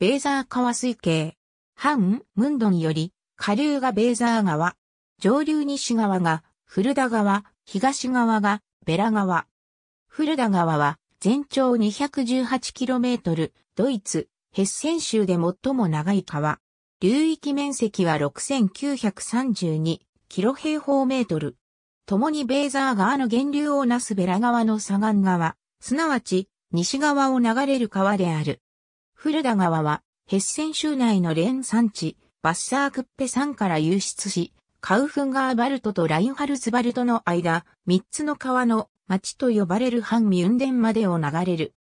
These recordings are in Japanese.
ベーザー川水系。半ムンドにより、下流がベーザー川。上流西側が古田川、東側がベラ川。古田川は全長 218km、ドイツ、ヘッセン州で最も長い川。流域面積は6932キロ平方メートル。共にベーザー川の源流をなすベラ川の左岸側、すなわち西側を流れる川である。古田川はヘッセン州内の連産地、バッサークッペ山から湧出し、カウフンガーバルトとラインハルツバルトの間、三つの川の町と呼ばれる半ミュンデンまでを流れる。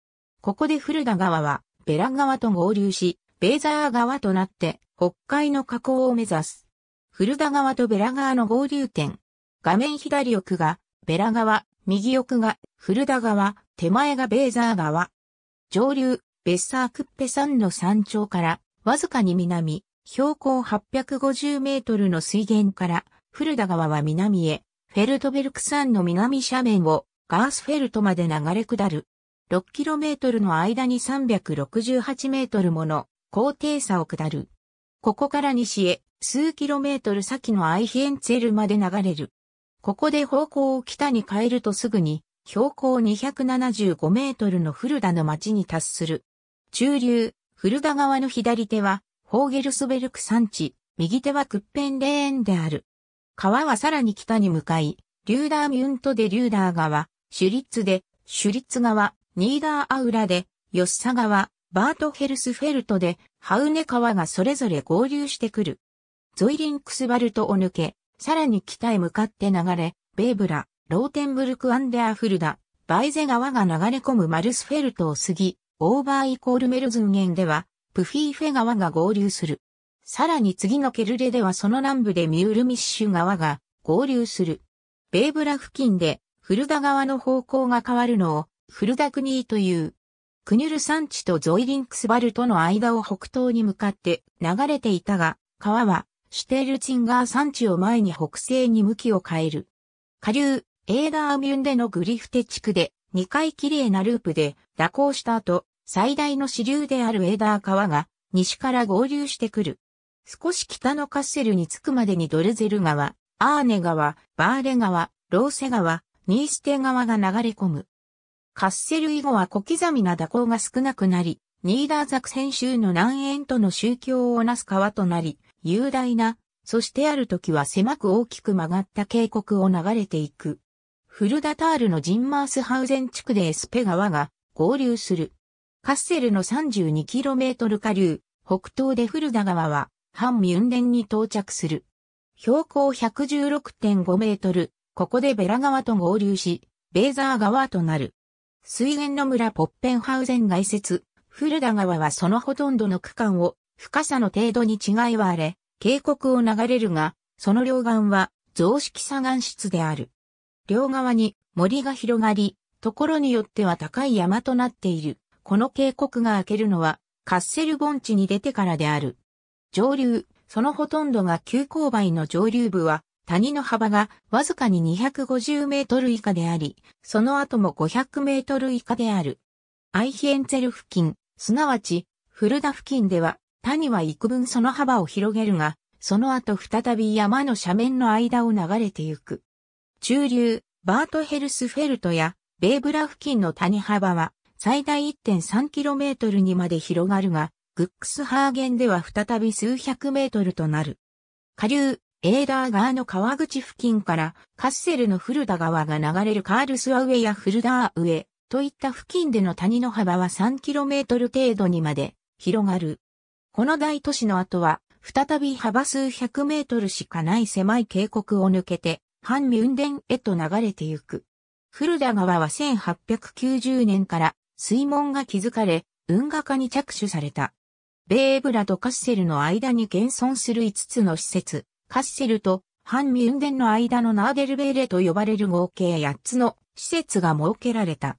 ここで古田川はベラ川と合流し、ベーザー川となって北海の河口を目指す。古田川とベラ川の合流点。画面左奥がベラ川、右奥が古田川、手前がベーザー川。上流、ベッサークッペ山の山頂からわずかに南、標高850メートルの水源から古田川は南へ、フェルトベルク山の南斜面をガースフェルトまで流れ下る。6km の間に368メートルもの高低差を下る。ここから西へ数キロメートル先のアイヒエンツェルまで流れる。ここで方向を北に変えるとすぐに標高275メートルの古田の町に達する。中流、古田川の左手はホーゲルスベルク山地、右手はクッペンレーンである。川はさらに北に向かい、リューダーミュントでリューダー川、シュリッツで、シュリッツ川、ニーダーアウラで、ヨッサ川、バートヘルスフェルトで、ハウネ川がそれぞれ合流してくる。ゾイリンクスバルトを抜け、さらに北へ向かって流れ、ベーブラ、ローテンブルクアンデアフルダ、バイゼ川が流れ込むマルスフェルトを過ぎ、オーバーイコールメルズンゲンでは、プフィーフェ川が合流する。さらに次のケルレではその南部でミュールミッシュ川が合流する。ベーブラ付近でフルダ川の方向が変わるのをフルダクニーという。クニュル山地とゾイリンクスバルトの間を北東に向かって流れていたが、川はシュテルチンガー山地を前に北西に向きを変える。下流、エーダーミュンでのグリフテ地区で2回綺麗なループで蛇行した後、最大の支流であるエーダー川が西から合流してくる。少し北のカッセルに着くまでにドルゼル川、アーネ川、バーレ川、ローセ川、ニーステ川が流れ込む。カッセル以後は小刻みな蛇行が少なくなり、ニーダーザクセ州の南縁との宗教をなす川となり、雄大な、そしてある時は狭く大きく曲がった渓谷を流れていく。フルダタールのジンマースハウゼン地区でエスペ川が合流する。カッセルの 32km 下流、北東でフルダ川は、半ミュンデンに到着する。標高116.5メートル、ここでベラ川と合流し、ベーザー川となる。水源の村ポッペンハウゼン外説、フルダ川はそのほとんどの区間を深さの程度に違いはあれ、渓谷を流れるが、その両岸は増式砂岩質である。両側に森が広がり、ところによっては高い山となっている。この渓谷が開けるのは、カッセル盆地に出てからである。上流、そのほとんどが急勾配の上流部は、谷の幅がわずかに250メートル以下であり、その後も500メートル以下である。アイヒエンツェル付近、すなわち、フルダ付近では、谷は幾分その幅を広げるが、その後再び山の斜面の間を流れてゆく。中流、バートヘルスフェルトやベーブラ付近の谷幅は最大 1.3km にまで広がるが、グックスハーゲンでは再び数百メートルとなる。下流、エーダー川の川口付近からカッセルのフルダ川が流れるカールスアウエやフルダアウエといった付近での谷の幅は 3km 程度にまで広がる。この大都市の後は再び幅数百メートルしかない狭い渓谷を抜けて、ハンミュンデンへと流れてゆく。フルダ川は1890年から水門が築かれ、運河化に着手された。ベーブラとカッセルの間に現存する5つの施設、カッセルとハンミュンデンの間のナーデルベーレと呼ばれる合計8つの施設が設けられた。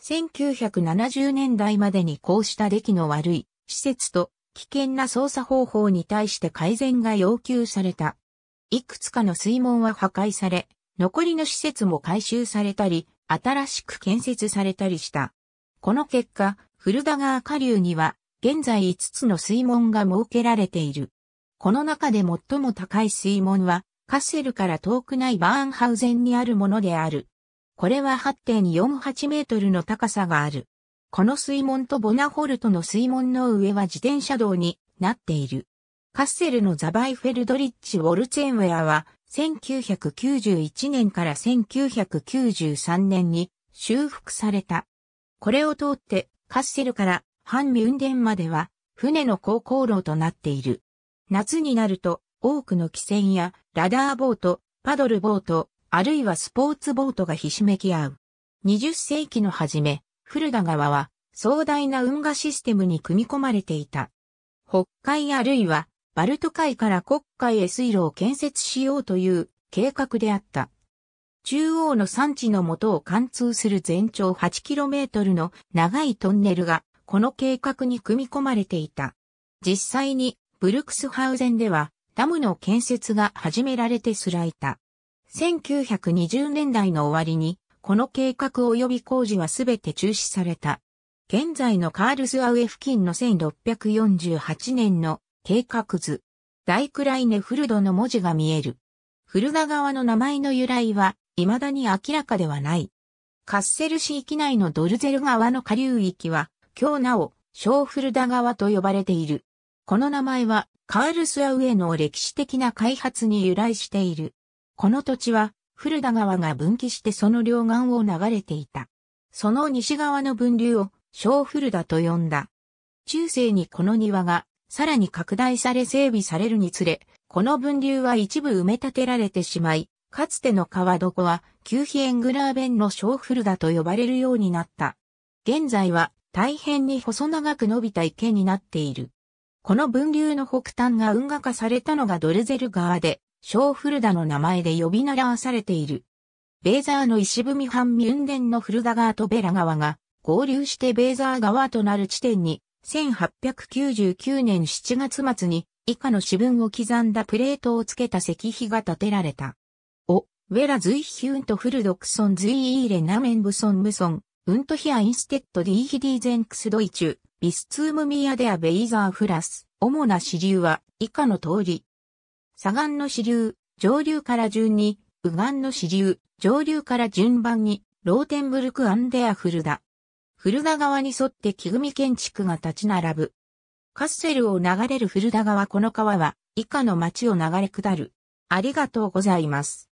1970年代までにこうした出来の悪い施設と危険な操作方法に対して改善が要求された。いくつかの水門は破壊され、残りの施設も改修されたり、新しく建設されたりした。この結果、フルダ川下流には、現在5つの水門が設けられている。この中で最も高い水門は、カッセルから遠くないバーンハウゼンにあるものである。これは8.48メートルの高さがある。この水門とボナホルトの水門の上は自転車道になっている。カッセルのザバイフェルドリッチ・ウォルツェンウェアは1991年から1993年に修復された。これを通ってカッセルからハンミュンデンまでは船の航行路となっている。夏になると多くの汽船やラダーボート、パドルボート、あるいはスポーツボートがひしめき合う。20世紀の初め、古田川は壮大な運河システムに組み込まれていた。北海あるいはバルト海から国海へ水路を建設しようという計画であった。中央の山地の元を貫通する全長 8km の長いトンネルがこの計画に組み込まれていた。実際にブルクスハウゼンではダムの建設が始められてすらいた。1920年代の終わりにこの計画及び工事はすべて中止された。現在のカールスアウェ付近の1648年の計画図。大クライネフルドの文字が見える。フルダ川の名前の由来は、未だに明らかではない。カッセル市域内のドルゼル川の下流域は、今日なお、小フルダ川と呼ばれている。この名前は、カールスアウェイの歴史的な開発に由来している。この土地は、フルダ川が分岐してその両岸を流れていた。その西側の分流を、小フルダと呼んだ。中世にこの庭がさらに拡大され整備されるにつれ、この分流は一部埋め立てられてしまい、かつての川床は、旧ヒエングラーベンの小フルダと呼ばれるようになった。現在は大変に細長く伸びた池になっている。この分流の北端が運河化されたのがドルゼル川で、小フルダの名前で呼び習わされている。ベーザーの碑ハン・ミュンデンのフルダ川とベラ川が合流してベーザー川となる地点に1899年7月末に以下の詩文を刻んだプレートをつけた石碑が建てられた。 Wo Werra sich und Fulda küssen, sie ihre Namen büßen müssen, und hier entsteht durch diesen Kuss deutsch, bis zum Meer der Weserfluss、主な支流は以下の通り。左岸の支流、上流から順に、右岸の支流、上流から順番に、ローテンブルクアンデアフルダ。古田川に沿って木組建築が立ち並ぶ。カッセルを流れる古田川この川は以下の町を流れ下る。ありがとうございます。